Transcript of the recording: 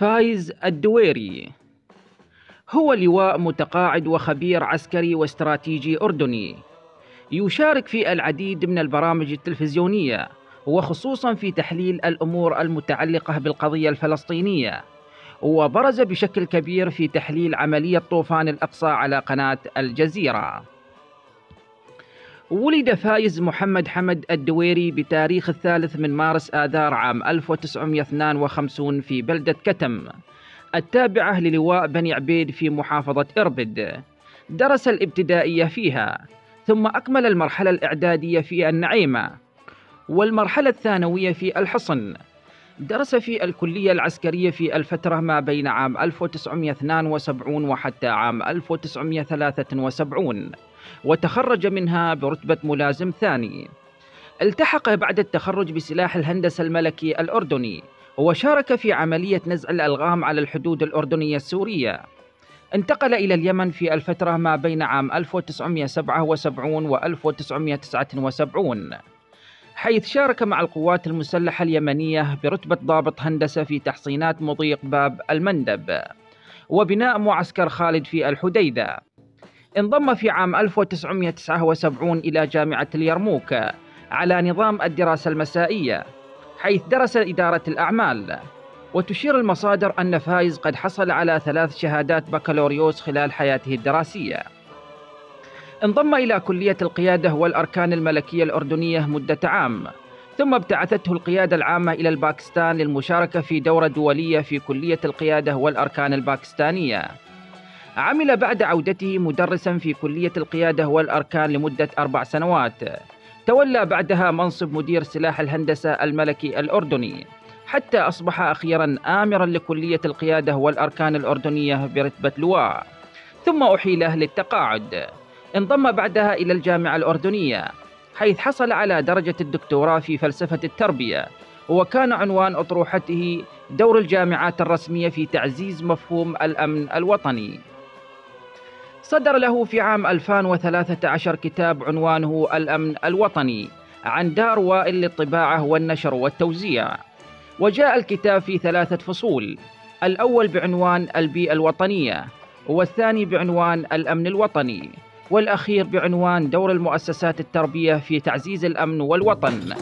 فايز الدويري. هو لواء متقاعد وخبير عسكري واستراتيجي أردني. يشارك في العديد من البرامج التلفزيونية وخصوصا في تحليل الأمور المتعلقة بالقضية الفلسطينية. وبرز بشكل كبير في تحليل عملية طوفان الأقصى على قناة الجزيرة. ولد فايز محمد حمد الدويري بتاريخ الثالث من مارس آذار عام 1952 في بلدة كتم. التابعة للواء بني عبيد في محافظة إربد. درس الابتدائية فيها ثم أكمل المرحلة الإعدادية في النعيمة. والمرحلة الثانوية في الحصن. درس في الكلية العسكرية في الفترة ما بين عام 1972 وحتى عام 1973 وتخرج منها برتبة ملازم ثاني. التحق بعد التخرج بسلاح الهندسة الملكي الأردني وشارك في عملية نزع الألغام على الحدود الأردنية السورية. انتقل إلى اليمن في الفترة ما بين عام 1977 و 1979 حيث شارك مع القوات المسلحة اليمنية برتبة ضابط هندسة في تحصينات مضيق باب المندب وبناء معسكر خالد في الحديدة. انضم في عام 1979 إلى جامعة اليرموك على نظام الدراسة المسائية حيث درس إدارة الأعمال. وتشير المصادر أن فايز قد حصل على ثلاث شهادات بكالوريوس خلال حياته الدراسية. انضم إلى كلية القيادة والأركان الملكية الأردنية مدة عام. ثم ابتعثته القيادة العامة إلى الباكستان للمشاركة في دورة دولية في كلية القيادة والأركان الباكستانية. عمل بعد عودته مدرسا في كلية القيادة والأركان لمدة أربع سنوات. تولى بعدها منصب مدير سلاح الهندسة الملكي الأردني حتى أصبح أخيرا آمرا لكلية القيادة والأركان الأردنية برتبة لواء. ثم أحيله للتقاعد انضم بعدها إلى الجامعة الأردنية حيث حصل على درجة الدكتوراه في فلسفة التربية وكان عنوان أطروحته دور الجامعات الرسمية في تعزيز مفهوم الأمن الوطني. صدر له في عام 2013 كتاب عنوانه الأمن الوطني عن دار وائل للطباعة والنشر والتوزيع. وجاء الكتاب في ثلاثة فصول الأول بعنوان البيئة الوطنية والثاني بعنوان الأمن الوطني. والأخير بعنوان دور المؤسسات التربية في تعزيز الأمن والوطن.